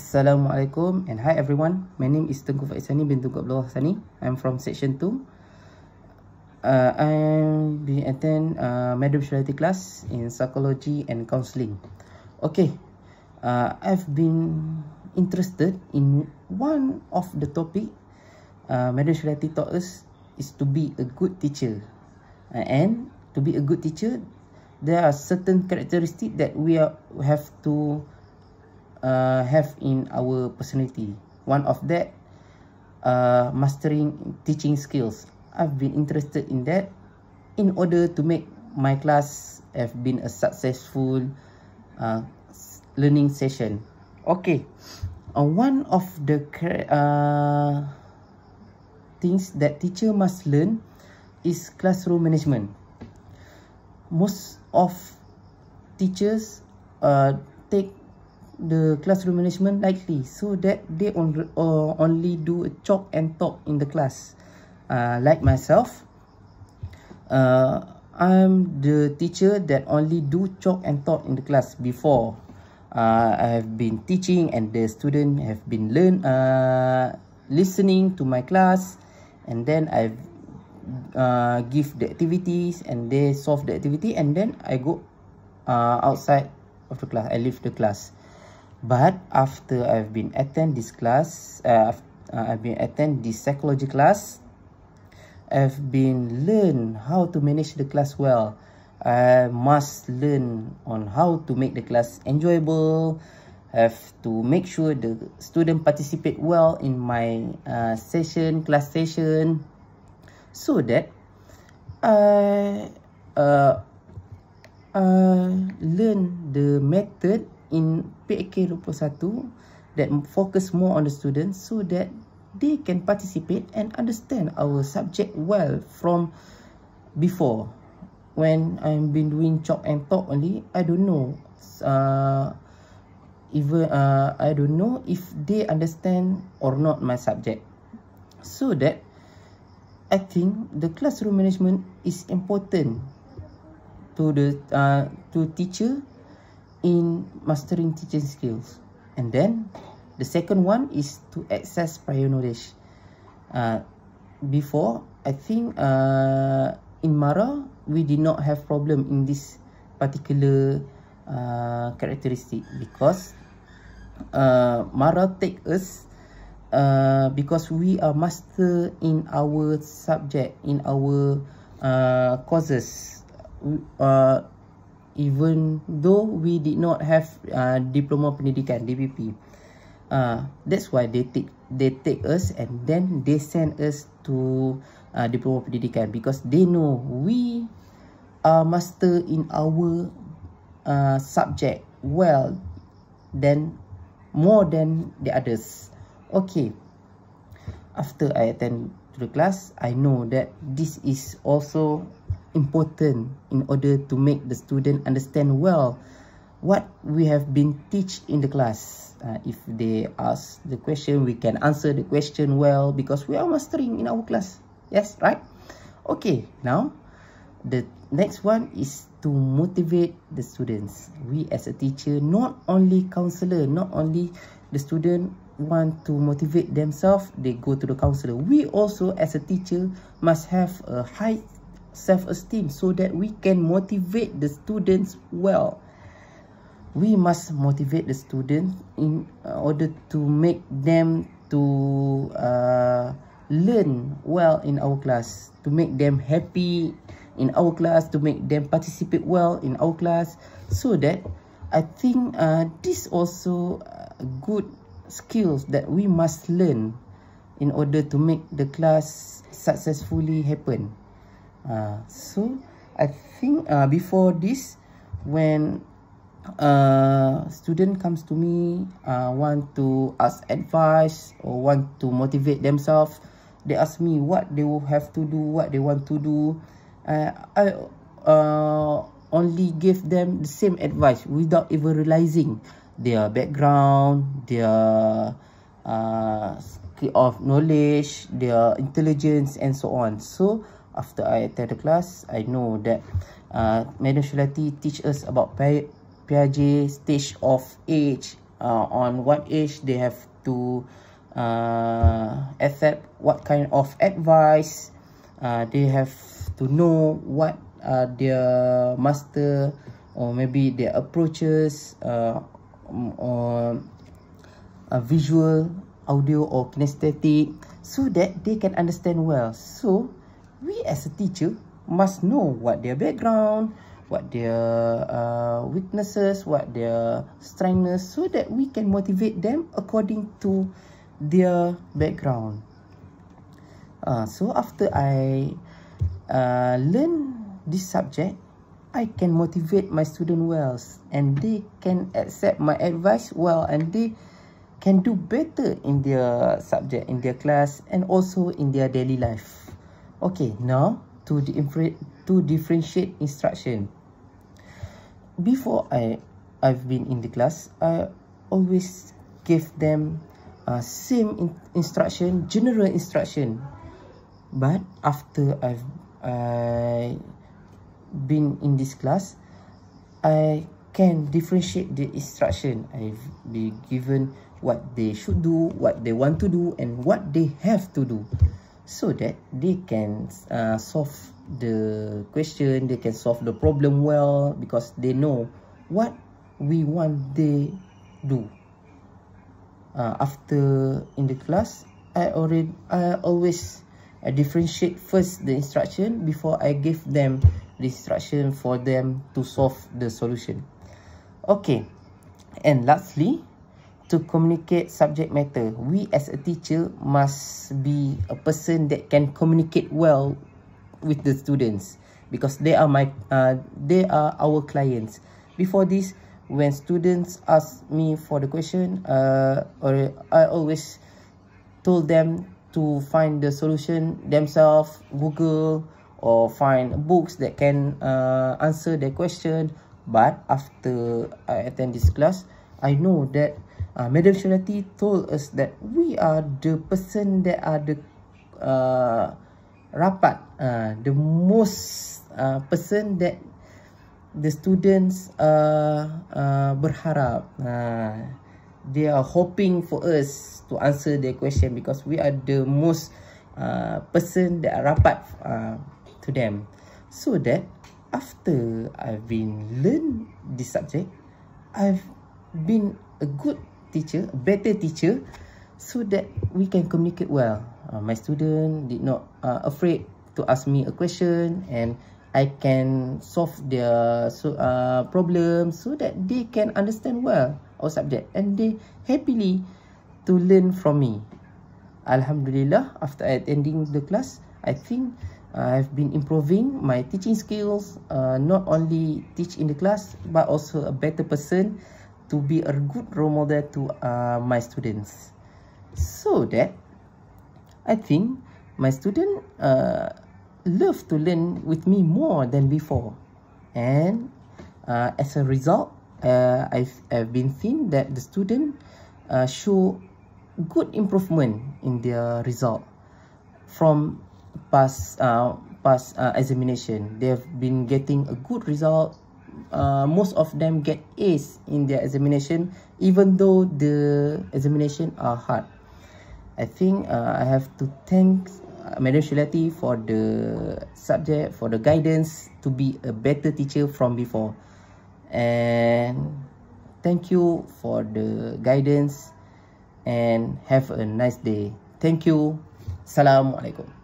Assalamualaikum and hi everyone. My name is Tengku Faizani bin Tengku Abdullah Hasani. I'm from section 2. Uh, I'm being attend uh, Madam Specialty class in psychology and counselling. Okay, uh, I've been interested in one of the topic uh, Madam Specialty taught us is to be a good teacher. Uh, and to be a good teacher, there are certain characteristics that we are, have to uh, have in our personality. One of that, uh, mastering teaching skills. I've been interested in that in order to make my class have been a successful uh, learning session. Okay, uh, one of the uh, things that teacher must learn is classroom management. Most of teachers uh, take the classroom management lightly so that they on, uh, only do a chalk and talk in the class. Uh, like myself, uh, I'm the teacher that only do chalk and talk in the class before. Uh, I have been teaching and the student have been learn uh, listening to my class and then I've uh, give the activities and they solve the activity and then I go uh, outside of the class. I leave the class. But after I've been attend this class, uh, uh, I've been attend this psychology class, I've been learn how to manage the class well. I must learn on how to make the class enjoyable. Have to make sure the student participate well in my uh, session, class session, so that I uh, uh, learn the method in PAK 21 that focus more on the students so that they can participate and understand our subject well from before. When I've been doing chalk and talk only, I don't know. Uh, even uh, I don't know if they understand or not my subject. So that I think the classroom management is important to the uh, to teacher in mastering teaching skills. And then the second one is to access prior knowledge. Uh, before, I think uh, in Mara, we did not have problem in this particular uh, characteristic because uh, Mara take us uh, because we are master in our subject, in our uh, courses. Uh, even though we did not have uh, diploma pendidikan DPP uh, that's why they take they take us and then they send us to uh, diploma pendidikan because they know we are master in our uh, subject well then more than the others. Okay. After i attend to the class i know that this is also important in order to make the student understand well what we have been teach in the class. Uh, if they ask the question, we can answer the question well because we are mastering in our class. Yes, right? Okay, now the next one is to motivate the students. We as a teacher, not only counselor, not only the student want to motivate themselves, they go to the counselor. We also as a teacher must have a high self-esteem so that we can motivate the students well. We must motivate the students in uh, order to make them to uh, learn well in our class, to make them happy in our class, to make them participate well in our class, so that I think uh, this also uh, good skills that we must learn in order to make the class successfully happen. Uh, so I think uh, before this, when uh, student comes to me, uh, want to ask advice or want to motivate themselves, they ask me what they will have to do, what they want to do. Uh, I uh, only give them the same advice without even realizing their background, their uh, of knowledge, their intelligence and so on. So, after I attend the class, I know that uh, Madam Shulati teach us about Piaget stage of age. Uh, on what age they have to uh, accept what kind of advice uh, they have to know what uh, their master or maybe their approaches uh, or a visual audio or kinesthetic so that they can understand well. So we as a teacher must know what their background what their uh, weaknesses what their strengths so that we can motivate them according to their background uh, so after i uh, learn this subject I can motivate my student well and they can accept my advice well and they can do better in their subject, in their class and also in their daily life. Okay, now to, to differentiate instruction. Before I, I've been in the class, I always give them uh, same in instruction, general instruction. But after I've I been in this class, I can differentiate the instruction. I've been given what they should do, what they want to do, and what they have to do, so that they can uh, solve the question, they can solve the problem well because they know what we want they do. Uh, after in the class, I already I always I differentiate first the instruction before I give them the instruction for them to solve the solution. Okay, and lastly, to communicate subject matter, we as a teacher must be a person that can communicate well with the students because they are my uh, they are our clients. Before this, when students ask me for the question, uh, or I always told them to find the solution themselves, Google or find books that can uh, answer their question. But after I attend this class, I know that uh, Madam Shalati told us that we are the person that are the uh, rapat, uh, the most uh, person that the students uh, uh, berharap. Uh, they are hoping for us to answer their question because we are the most uh, person that are rapat uh, to them. So that after I've been learn this subject, I've been a good teacher, a better teacher, so that we can communicate well. Uh, my student did not uh, afraid to ask me a question and I can solve their so, uh, problem so that they can understand well our subject and they happily to learn from me. Alhamdulillah, after attending the class, I think I've been improving my teaching skills, uh, not only teach in the class, but also a better person to be a good role model to uh, my students. So that, I think my student uh, love to learn with me more than before. And uh, as a result, uh, I've, I've been seen that the student uh, show good improvement in their result from past uh, past uh, examination. They have been getting a good result. Uh, most of them get A's in their examination, even though the examination are hard. I think uh, I have to thank Madam Shilati for the subject, for the guidance to be a better teacher from before. And thank you for the guidance and have a nice day. Thank you. Assalamualaikum.